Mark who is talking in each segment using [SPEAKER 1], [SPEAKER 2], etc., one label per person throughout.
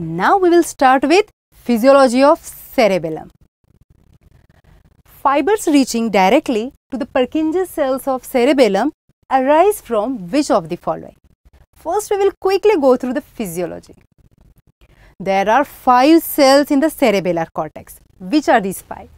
[SPEAKER 1] Now we will start with physiology of cerebellum. Fibers reaching directly to the Purkinje cells of cerebellum arise from which of the following? First, we will quickly go through the physiology. There are five cells in the cerebellar cortex. Which are these five?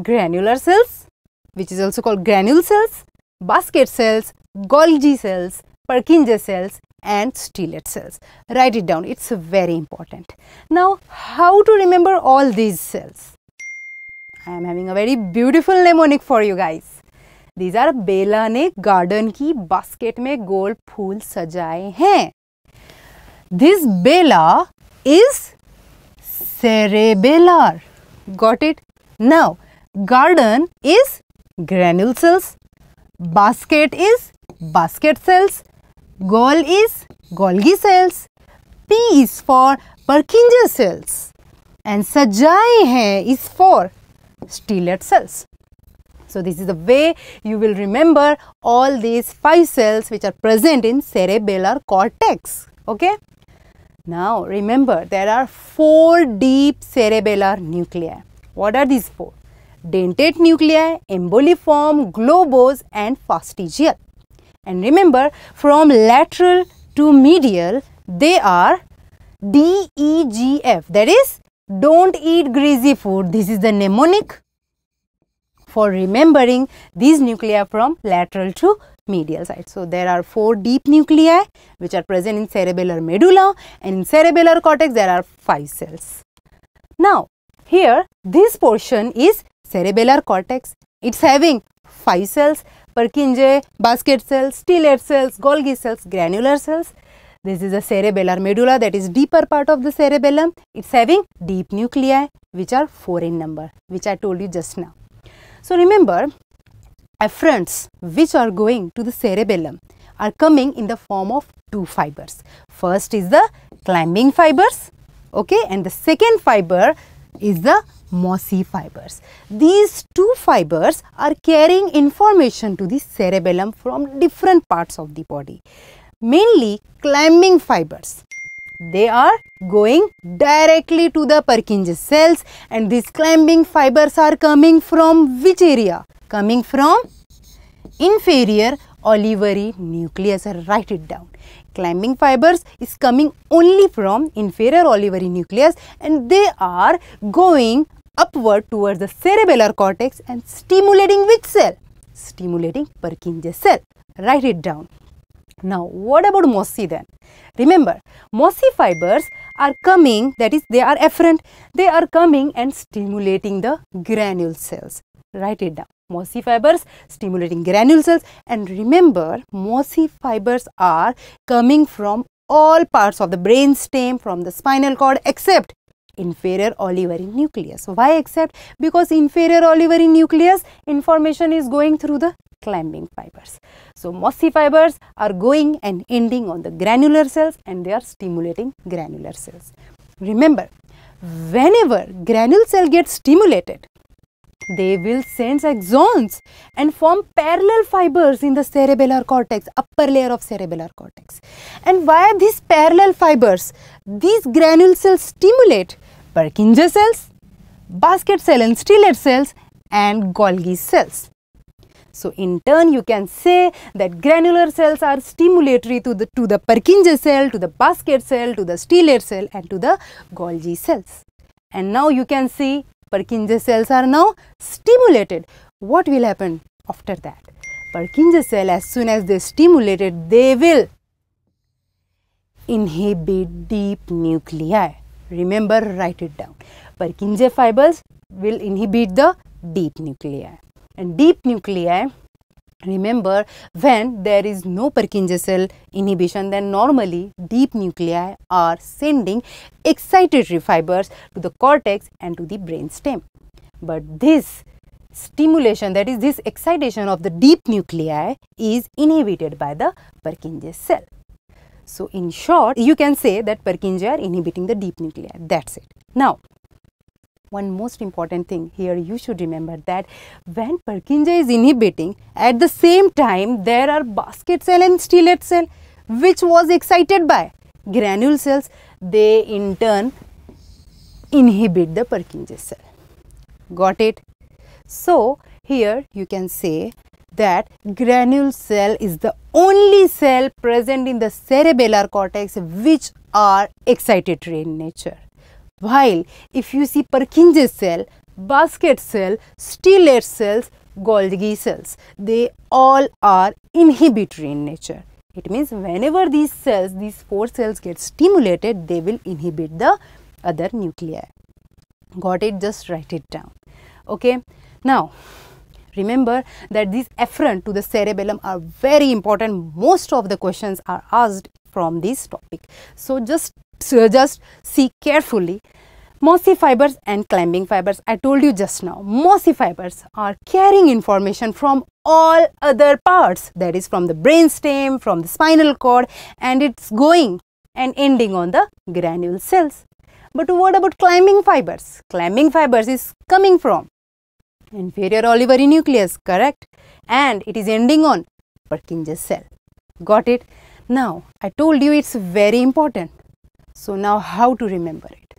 [SPEAKER 1] Granular cells, which is also called granule cells, basket cells, Golgi cells, Purkinje cells and stellate cells. Write it down, it's very important. Now, how to remember all these cells? I am having a very beautiful mnemonic for you guys. These are बेला ने garden की basket में गोल फूल सजाए हैं This bela is cerebellar. Got it? Now, garden is granule cells, basket is basket cells, Gall is Golgi cells, P is for Purkinje cells and Sajai hai is for stellate cells. So, this is the way you will remember all these five cells which are present in cerebellar cortex. Okay? Now, remember there are four deep cerebellar nuclei. What are these four? Dentate nuclei, emboliform, globose and fastigial. And remember from lateral to medial they are D, E, G, F that is don't eat greasy food. This is the mnemonic for remembering these nuclei from lateral to medial side. So, there are four deep nuclei which are present in cerebellar medulla and in cerebellar cortex there are five cells. Now, here this portion is cerebellar cortex. It is having five cells Purkinje, basket cells, stellate cells, Golgi cells, granular cells. This is a cerebellar medulla that is deeper part of the cerebellum. It's having deep nuclei which are 4 in number which I told you just now. So remember afferents which are going to the cerebellum are coming in the form of two fibers. First is the climbing fibers okay and the second fiber is the mossy fibers. These two fibers are carrying information to the cerebellum from different parts of the body, mainly climbing fibers. They are going directly to the Purkinje cells and these climbing fibers are coming from which area? Coming from inferior olivary nucleus. Write it down climbing fibers is coming only from inferior olivary nucleus and they are going upward towards the cerebellar cortex and stimulating which cell? Stimulating Purkinje cell. Write it down. Now, what about mossy then? Remember, mossy fibers are coming, that is, they are efferent, they are coming and stimulating the granule cells. Write it down. Mossy fibers stimulating granule cells and remember, mossy fibers are coming from all parts of the brain stem, from the spinal cord except inferior olivary nucleus. Why except? Because inferior olivary nucleus information is going through the climbing fibers. So, mossy fibers are going and ending on the granular cells and they are stimulating granular cells. Remember, whenever granule cell gets stimulated, they will sense axons and form parallel fibers in the cerebellar cortex, upper layer of cerebellar cortex. And via these parallel fibers, these granule cells stimulate Purkinje cells, basket cell and stellate cells and Golgi cells. So, in turn you can say that granular cells are stimulatory to the, to the Purkinje cell, to the basket cell, to the stellate cell and to the Golgi cells. And now you can see Purkinje cells are now stimulated. What will happen after that? Purkinje cell as soon as they stimulated, they will inhibit deep nuclei. Remember, write it down. Purkinje fibers will inhibit the deep nuclei. And deep nuclei, remember, when there is no Purkinje cell inhibition, then normally deep nuclei are sending excitatory fibers to the cortex and to the brain stem. But this stimulation that is this excitation of the deep nuclei is inhibited by the Purkinje cell. So, in short you can say that Purkinje are inhibiting the deep nuclei that is it. Now, one most important thing here you should remember that when Purkinje is inhibiting at the same time there are basket cell and stellate cell which was excited by granule cells they in turn inhibit the Purkinje cell. Got it? So, here you can say that granule cell is the only cell present in the cerebellar cortex which are excitatory in nature. While if you see Purkinje cell, basket cell, stellate cells, Golgi cells, they all are inhibitory in nature. It means whenever these cells, these four cells get stimulated, they will inhibit the other nuclei. Got it? Just write it down. Okay. Now, remember that these afferent to the cerebellum are very important. Most of the questions are asked from this topic. So, just, so just see carefully mossy fibers and climbing fibers. I told you just now, mossy fibers are carrying information from all other parts that is from the brainstem, from the spinal cord and it's going and ending on the granule cells. But what about climbing fibers? Climbing fibers is coming from inferior olivary nucleus, correct? And it is ending on Purkinje cell. Got it? Now, I told you it's very important. So, now how to remember it?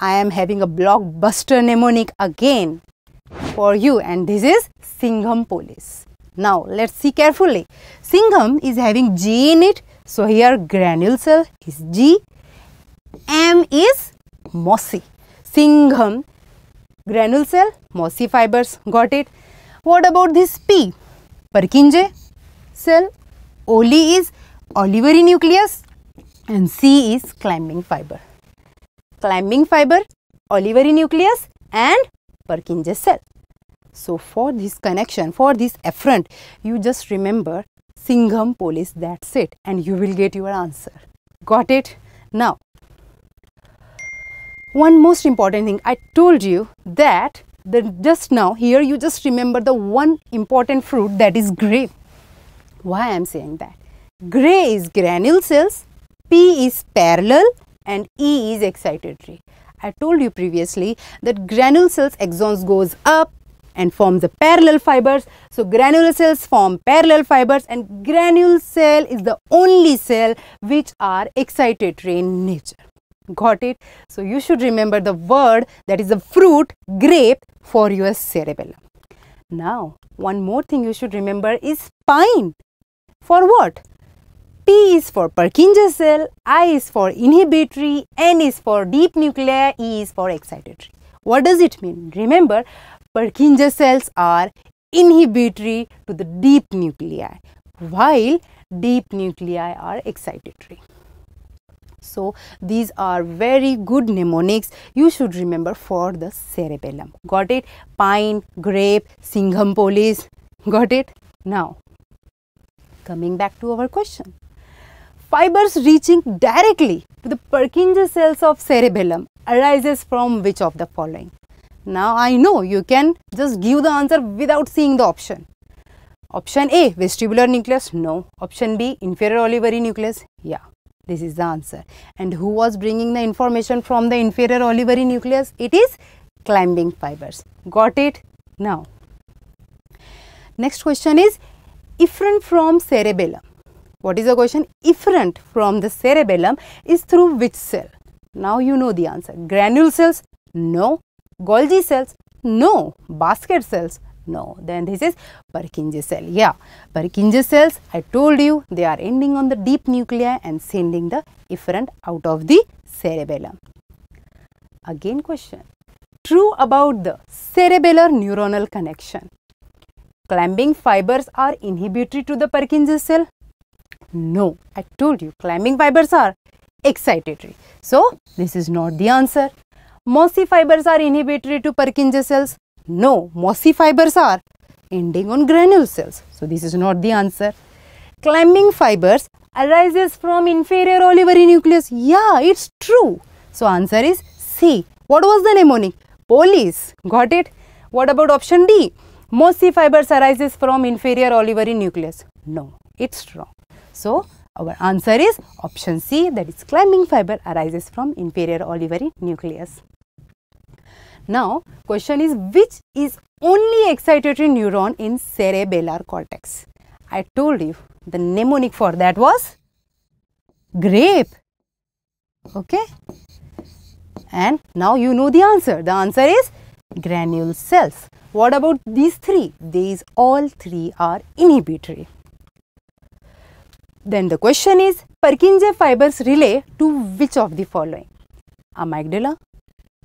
[SPEAKER 1] I am having a blockbuster mnemonic again for you and this is Singham police. Now, let's see carefully. Singham is having G in it. So, here granule cell is G, M is mossy. Singham granule cell, mossy fibers, got it. What about this P? Purkinje cell, Oli is olivary nucleus and C is climbing fiber. Climbing fiber, olivary nucleus and Purkinje cell. So, for this connection, for this afferent, you just remember Singham police, that's it and you will get your answer. Got it? Now, one most important thing I told you that the just now here you just remember the one important fruit that is grape. Why I am saying that? Gray is granule cells, P is parallel and E is excitatory. I told you previously that granule cells axons goes up and form the parallel fibers. So, granule cells form parallel fibers and granule cell is the only cell which are excitatory in nature. Got it? So, you should remember the word that is a fruit grape for your cerebellum. Now, one more thing you should remember is pine. For what? P is for Purkinje cell, I is for inhibitory, N is for deep nuclei, E is for excitatory. What does it mean? Remember, Purkinje cells are inhibitory to the deep nuclei, while deep nuclei are excitatory. So, these are very good mnemonics you should remember for the cerebellum. Got it? Pine, grape, Singham police. Got it? Now, coming back to our question. Fibers reaching directly to the Purkinje cells of cerebellum arises from which of the following? Now, I know you can just give the answer without seeing the option. Option A, vestibular nucleus, no. Option B, inferior olivary nucleus, yeah. This is the answer. And who was bringing the information from the inferior olivary nucleus? It is climbing fibers. Got it? Now, next question is efferent from cerebellum. What is the question? Efferent from the cerebellum is through which cell? Now you know the answer. Granule cells? No. Golgi cells? No. Basket cells? No, then this is Purkinje cell. Yeah, Purkinje cells, I told you they are ending on the deep nuclei and sending the efferent out of the cerebellum. Again question, true about the cerebellar neuronal connection. Climbing fibers are inhibitory to the Purkinje cell? No, I told you climbing fibers are excitatory. So, this is not the answer. Mossy fibers are inhibitory to Purkinje cells? No, mossy fibers are ending on granule cells. So, this is not the answer. Climbing fibers arises from inferior olivary nucleus. Yeah, it's true. So, answer is C. What was the mnemonic? Polys. Got it? What about option D? Mossy fibers arises from inferior olivary nucleus. No, it's wrong. So, our answer is option C that is climbing fiber arises from inferior olivary nucleus. Now, question is which is only excitatory neuron in cerebellar cortex? I told you the mnemonic for that was grape. Okay. And now you know the answer. The answer is granule cells. What about these three? These all three are inhibitory. Then the question is Purkinje fibers relay to which of the following? Amygdala,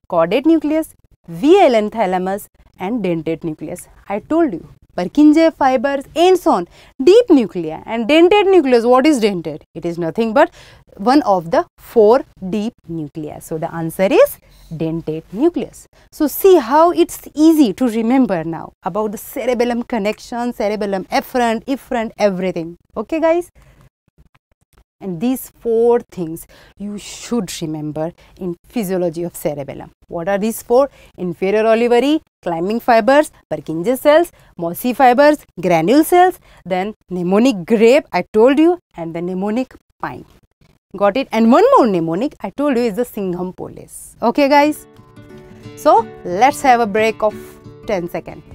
[SPEAKER 1] caudate nucleus, VLN thalamus and dentate nucleus. I told you Purkinje fibers ends on deep nuclei and dentate nucleus. What is dentate? It is nothing but one of the four deep nuclei. So, the answer is dentate nucleus. So, see how it's easy to remember now about the cerebellum connection, cerebellum efferent, efferent, everything. Okay guys? And these four things you should remember in physiology of cerebellum. What are these four? Inferior olivary, climbing fibers, Purkinje cells, mossy fibers, granule cells, then mnemonic grape I told you and the mnemonic pine. Got it? And one more mnemonic I told you is the Singham police. Okay guys? So let's have a break of 10 seconds.